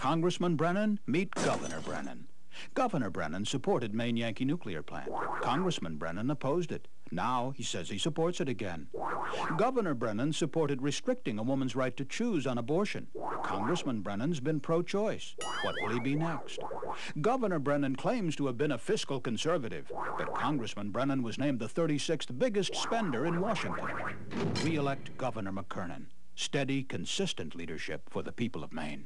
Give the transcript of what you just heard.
Congressman Brennan, meet Governor Brennan. Governor Brennan supported Maine Yankee nuclear plant. Congressman Brennan opposed it. Now he says he supports it again. Governor Brennan supported restricting a woman's right to choose on abortion. Congressman Brennan's been pro-choice. What will he be next? Governor Brennan claims to have been a fiscal conservative, but Congressman Brennan was named the 36th biggest spender in Washington. Re-elect Governor McKernan. Steady, consistent leadership for the people of Maine.